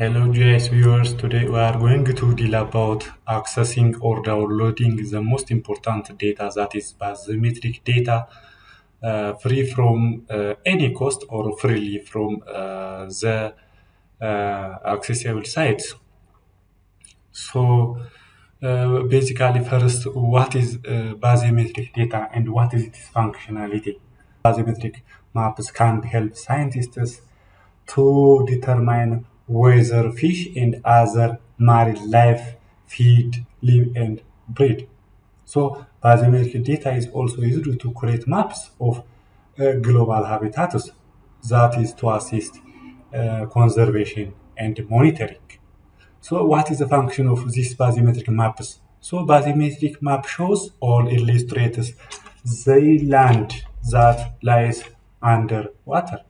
Hello GIS viewers, today we are going to deal about accessing or downloading the most important data that is bathymetric data uh, free from uh, any cost or freely from uh, the uh, accessible sites. So uh, basically first what is uh, bathymetric data and what is its functionality? Bathymetric maps can help scientists to determine whether fish and other marine life feed, live, and breed. So bathymetric data is also used to create maps of uh, global habitats, that is to assist uh, conservation and monitoring. So what is the function of these bathymetric maps? So bathymetric map shows or illustrates the land that lies under water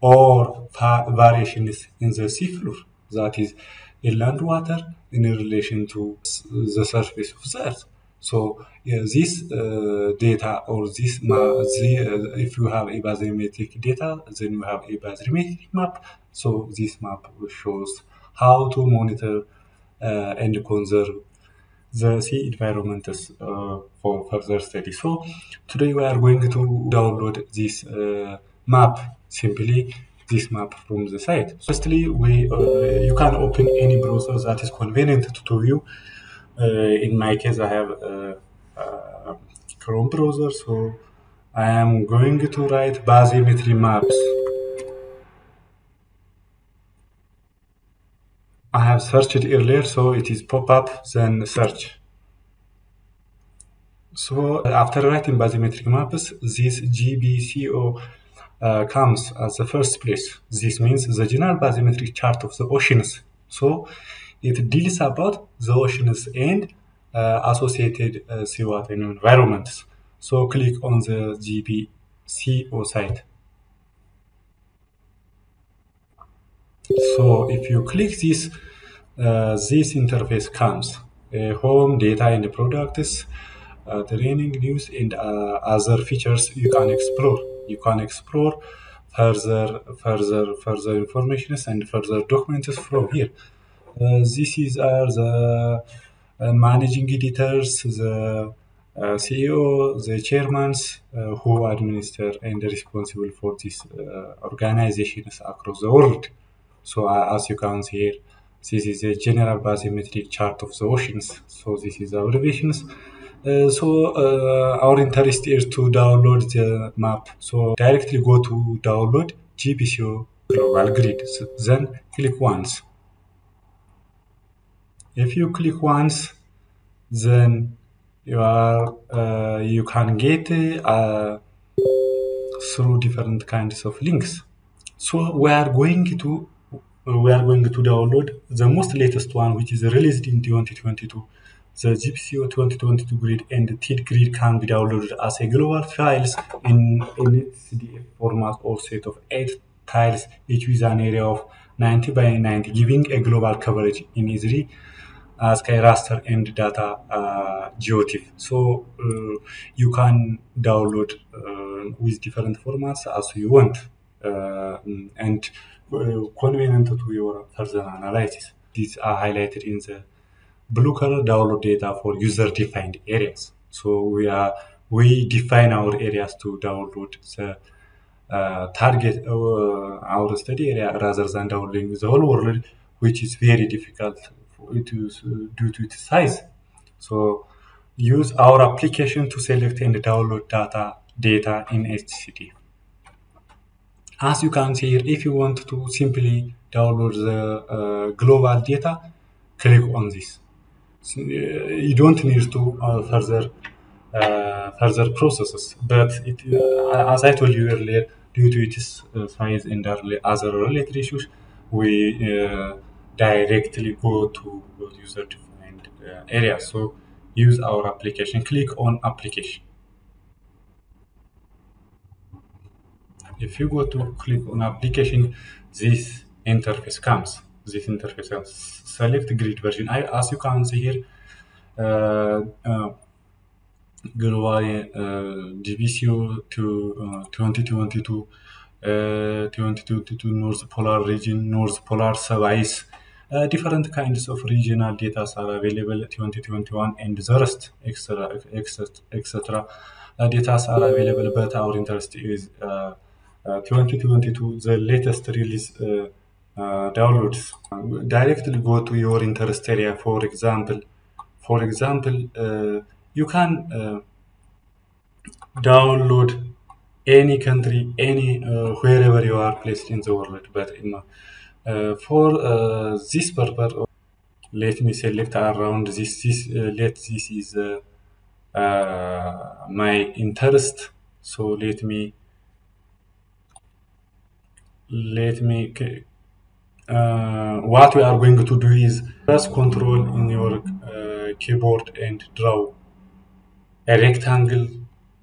or variations in the seafloor, that is inland water in relation to the surface of the earth. So yeah, this uh, data or this map, uh, if you have a bathymetric data, then you have a bathymetric map. So this map shows how to monitor uh, and conserve the sea environments uh, for further study. So today we are going to download this uh, map simply this map from the site. Firstly, we uh, you can open any browser that is convenient to you. Uh, in my case, I have uh, uh, Chrome browser, so I am going to write bathymetry maps. I have searched earlier, so it is pop up, then search. So after writing bathymetric maps, this GEBCO uh, comes as the first place. This means the general bathymetric chart of the oceans. So it deals about the oceans and uh, associated uh, seawater environments. So click on the GEBCO site. So if you click this, uh, this interface comes. Home, data and products, uh, training news and uh, other features you can explore. You can explore further, further, further informations and further documents from here. Uh, this is are the uh, managing editors, the uh, CEO, the chairmen uh, who administer and responsible for these uh, organizations across the world. So uh, as you can see here, this is a general bathymetric chart of the oceans. So this is abbreviations. Uh, so uh, our interest is to download the map. So directly go to download GEBCO global grid. So then click once. If you click once, then you are uh, you can get uh, through different kinds of links. So we are going to we are going to download the most latest one, which is released in 2022. The GEBCO 2022 grid and the TID grid can be downloaded as a global files in in netCDF format or set of eight tiles, each with an area of 90 by 90, giving a global coverage in easily uh, sky raster and data uh, geotiff. So uh, you can download uh, with different formats as you want uh, and uh, convenient to your further analysis. These are highlighted in the blue color download data for user defined areas. So we are we define our areas to download the uh, target uh, our study area rather than downloading the whole world, which is very difficult to, due to its size. So use our application to select and download data data in HCD. As you can see here, if you want to simply download the uh, global data, click on this. So, uh, you don't need to uh, further uh, further processes, but it, as I told you earlier, due to its size and other related issues, we directly go to user defined uh, area. So use our application. Click on application. If you go to click on application, this interface comes. This interface. Select grid version. I, as you can see here, uh, uh, global uh, GEBCO to uh, 2022 uh, 2022 North Polar region, North Polar sub-ice. Uh, different kinds of regional data are available 2021 and the rest, etc. etc. Uh, data are available, but our interest is uh, uh, 2022, the latest release uh, downloads. Directly go to your interest area. For example, for example, uh, you can uh, download any country, any uh, wherever you are placed in the world. But in, uh, for uh, this purpose, let me select around this. This uh, let this is uh, uh, my interest. So let me let me. Uh, what we are going to do is press Control in your uh, keyboard and draw a rectangle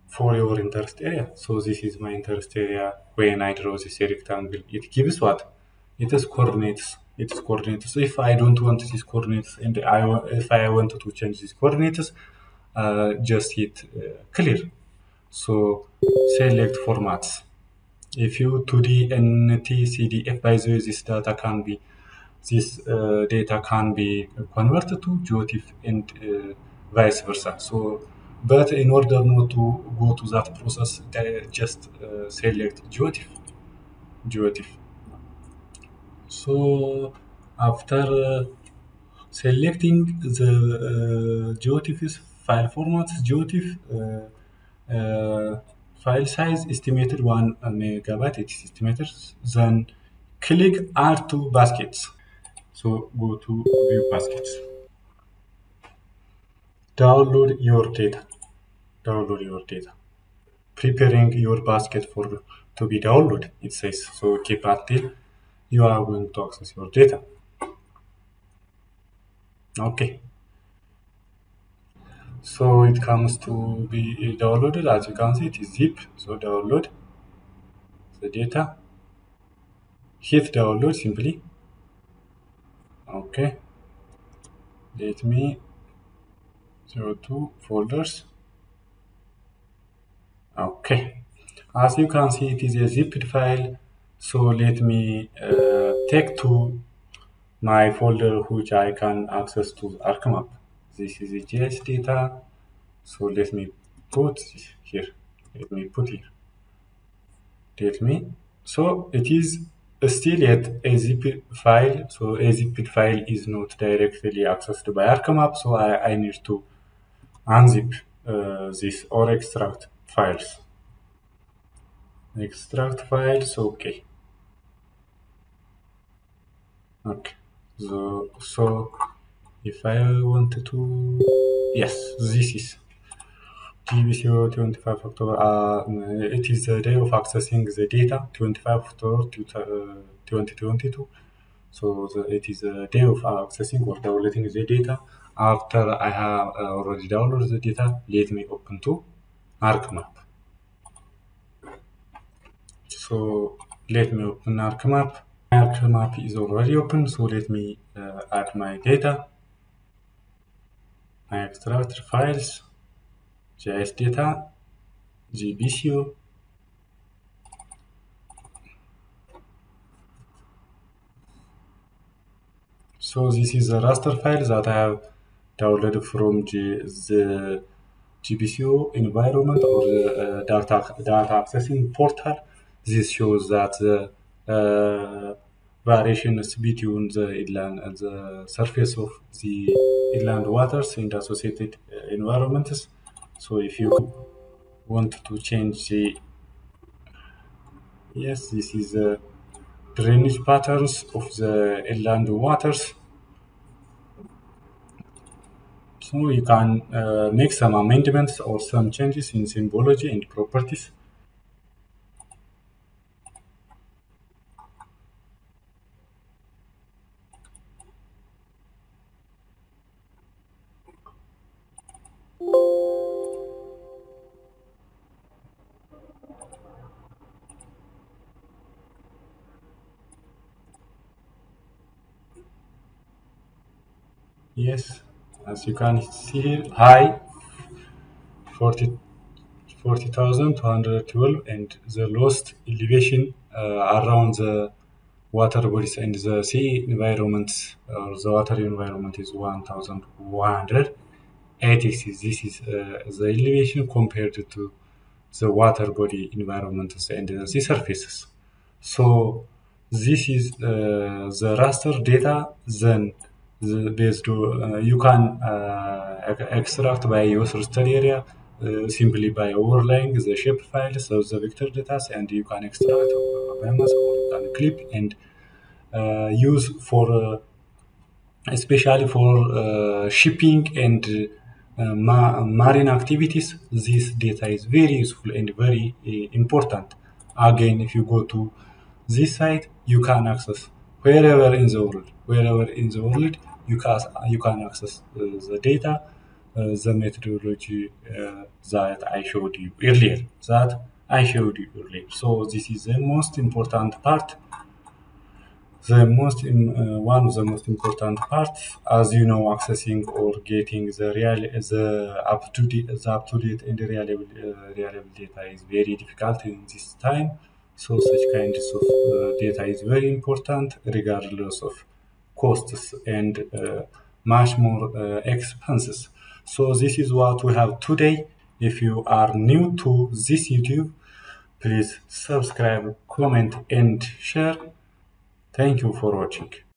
for your interest area. So this is my interest area. When I draw this rectangle, it gives what? It is coordinates. It is coordinates. If I don't want these coordinates and I if I want to change these coordinates, uh, just hit uh, clear. So select formats. If you 2D NT CDF, way, this data can be this uh, data can be converted to GeoTIFF and uh, vice versa. So, but in order not to go to that process, just uh, select GeoTIFF. GeoTIFF. So, after uh, selecting the uh, GeoTIFF file format, GeoTIFF uh, uh, file size estimated one megabyte. It is estimated. Then click add to baskets. So go to view baskets. Download your data. Download your data. Preparing your basket for to be downloaded. It says so. Keep until you are going to access your data. Okay. So it comes to be downloaded. As you can see, it is zip. So download the data. Hit download simply. Okay. Let me go to folders. Okay. As you can see, it is a zipped file. So let me uh, take to my folder which I can access to ArcMap. This is JS data. So let me put here. Let me put here. Let me. So it is still yet a zip file. So a zipped file is not directly accessed by ArcMap. So I, I need to unzip uh, this or extract files. Extract files. Okay. Okay. So, so if I wanted to, yes, this is GEBCO 25 October. Uh, it is the day of accessing the data, 25 October 2022. So the, it is the day of accessing or downloading the data. After I have uh, already downloaded the data, let me open to ArcMap. So let me open ArcMap. ArcMap is already open, so let me uh, add my data. I extract files, JS data, GEBCO. So this is a raster file that I have downloaded from G the GEBCO environment or the uh, data, data accessing portal. This shows that the uh, variations between the inland and the surface of the inland waters the associated uh, environments. So if you want to change the yes, this is the drainage patterns of the inland waters. So you can uh, make some amendments or some changes in symbology and properties. Yes, as you can see high 40 40,212 and the lowest elevation around the water bodies and the sea environment or the water environment is 1186 this is uh, the elevation compared to the water body environments and the sea surfaces. So this is uh, the raster data then the based uh, you can uh, extract by user study area uh, simply by overlaying the shape files the vector data and you can extract by or you can clip and use for especially for shipping and uh, ma marine activities. This data is very useful and very uh, important. Again if you go to this site you can access wherever in the world wherever in the world you can you can access uh, the data uh, the methodology uh, that I showed you earlier that I showed you earlier. So this is the most important part. The most in, uh, one of the most important parts as you know accessing or getting the real the up to date the up to date and reliable uh, data is very difficult in this time. So such kinds of uh, data is very important regardless of costs and uh, much more uh, expenses. So this is what we have today. If you are new to this youtube please subscribe comment and share. Thank you for watching.